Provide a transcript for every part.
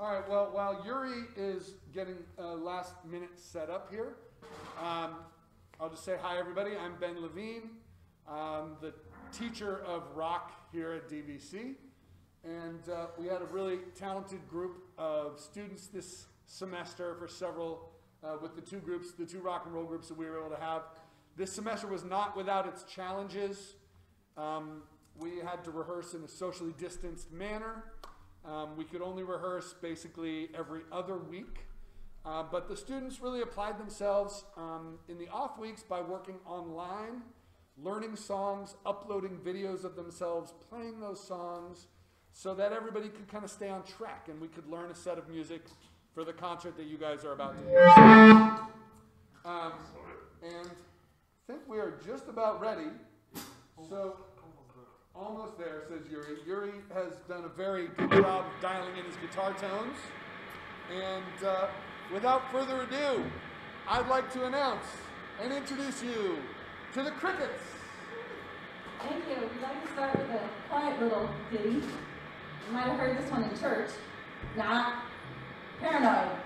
All right, well, while Yuri is getting uh, last minute set up here, um, I'll just say hi, everybody. I'm Ben Levine, um, the teacher of rock here at DVC. And uh, we had a really talented group of students this semester for several, uh, with the two groups, the two rock and roll groups that we were able to have. This semester was not without its challenges. Um, we had to rehearse in a socially distanced manner. Um, we could only rehearse basically every other week. Uh, but the students really applied themselves um, in the off weeks by working online, learning songs, uploading videos of themselves playing those songs so that everybody could kind of stay on track and we could learn a set of music for the concert that you guys are about to hear. Um, and I think we are just about ready. So, almost there, says Yuri. Yuri has done a very good job of dialing in his guitar tones. And uh, without further ado, I'd like to announce and introduce you to the Crickets. Thank you. We'd like to start with a quiet little ditty. You might have heard this one in church. Not paranoid.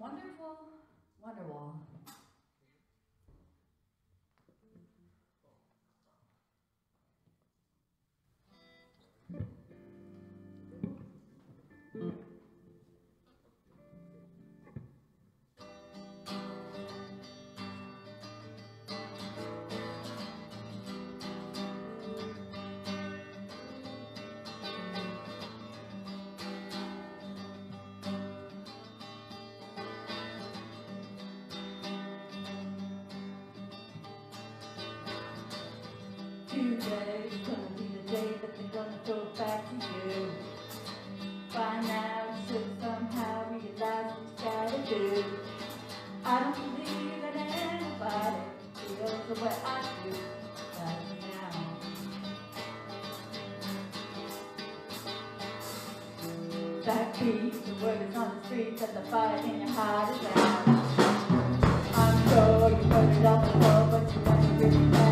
Wonderful Today's gonna be the day that they're gonna throw back to you. By now you should somehow realize what you gotta do. I don't believe that anybody feels the way I do right now. Backbeat, the word is on the streets that the fire in your heart is out. I'm sure you heard it all before, but you never really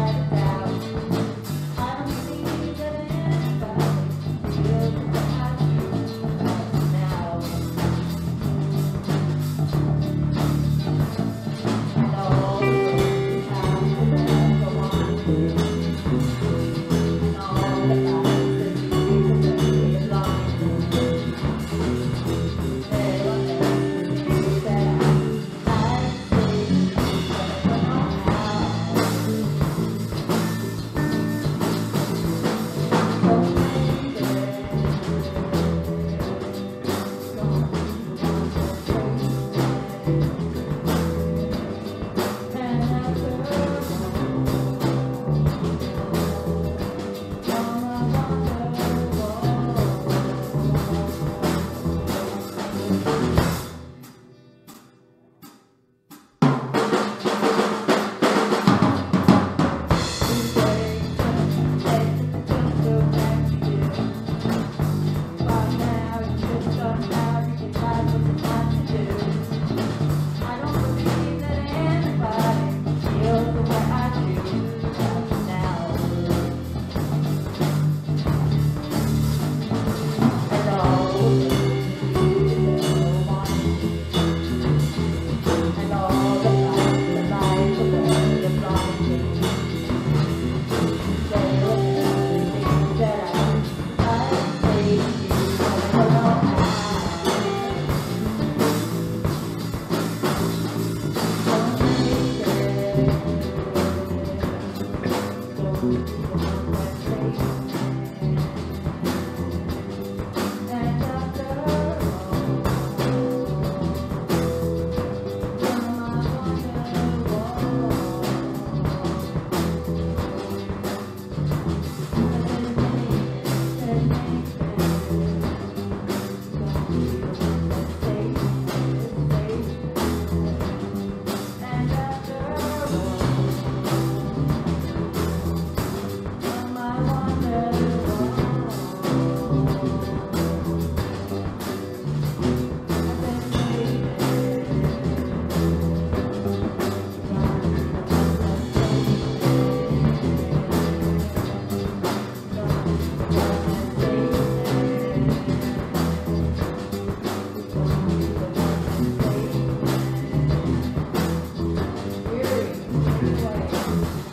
Absolutely.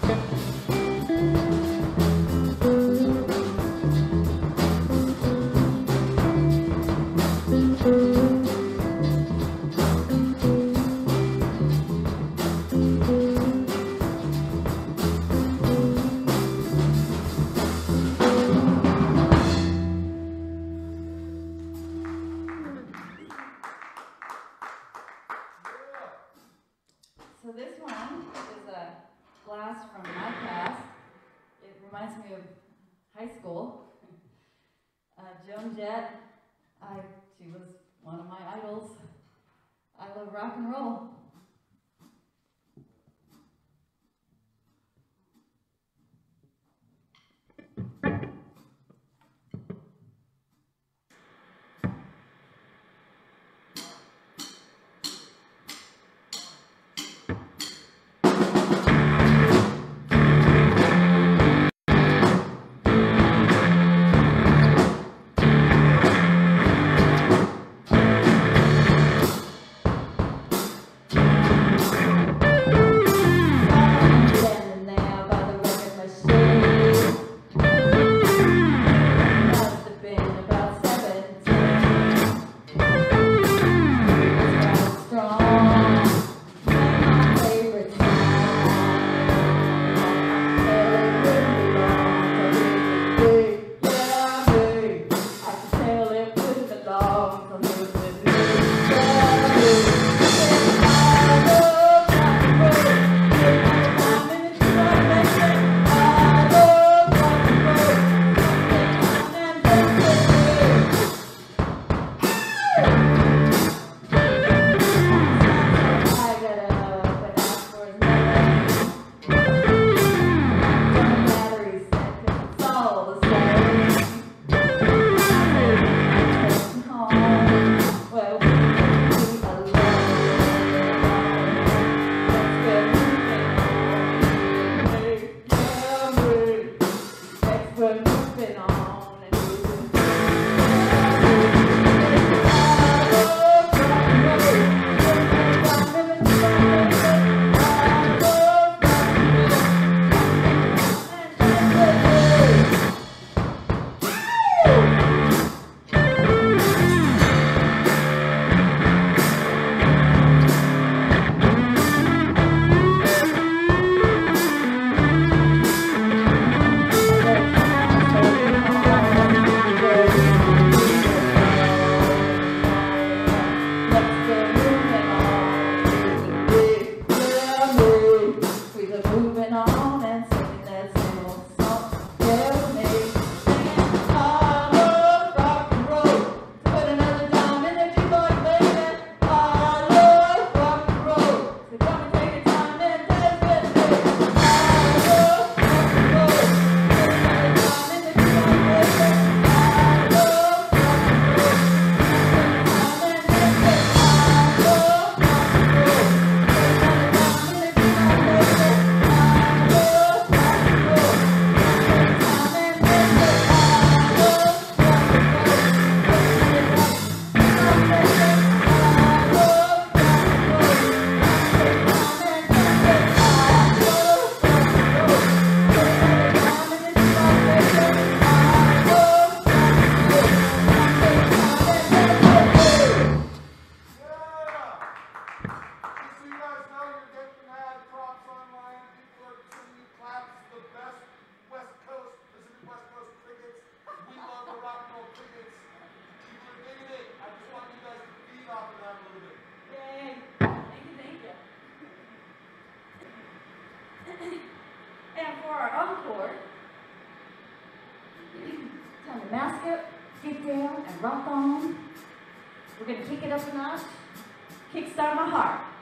on the basket, sit down and rock on. We're going to kick it up a notch. Kickstart my heart.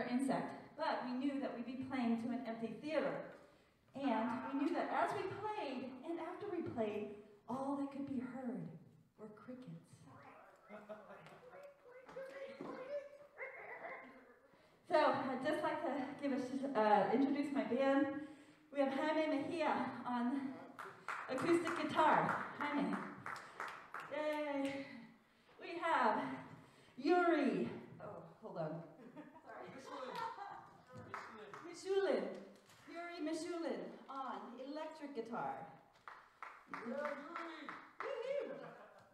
Another insect. But we knew that we'd be playing to an empty theater. And we knew that as we played and after we played, all that could be heard were crickets. So I'd just like to give us uh, introduce my band. We have Jaime Mejia on acoustic guitar. Jaime. Yay. We have Yuri. Oh, hold on. Sorry. Mishulin. Yuri Mishulin on electric guitar. Woo-hoo.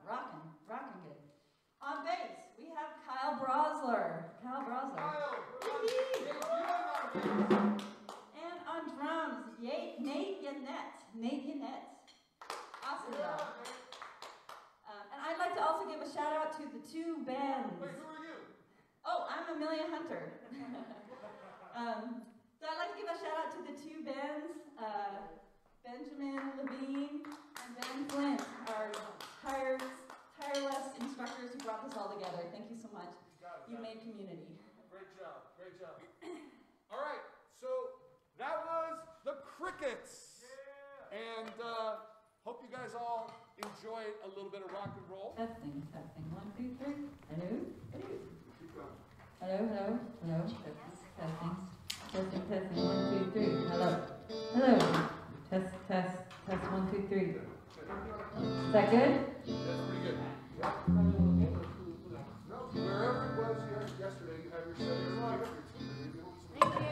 Rockin', rockin' good. On bass, we have Kyle Brosler. Kyle Brosler. And on drums, Nate Yannette. Nate Yannette. Awesome job. Um, and I'd like to also give a shout out to the two bands. Oh, I'm Amelia Hunter. um, so I'd like to give a shout out to the two bands, uh, Benjamin Levine and Ben Flint, our tires, tireless instructors who brought this all together. Thank you so much. You made community. Great job, great job. All right, so that was the crickets. And uh, hope you guys all enjoy a little bit of rock and roll. Testing, testing. One, two, three. Hello? Hello? Keep going. Hello, hello, hello. Testing, testing, testing, testing. One, two, three. Hello, hello. Test, test, test. One, two, three. Is that good? That's pretty good. No, wherever it was yesterday, you have your set. Thank you.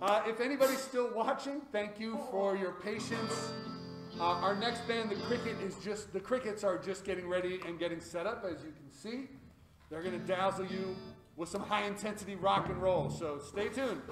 Uh, if anybody's still watching, thank you for your patience. Uh, our next band, the Cricket, is just the Crickets are just getting ready and getting set up, as you can see. They're going to dazzle you with some high intensity rock and roll. So stay tuned.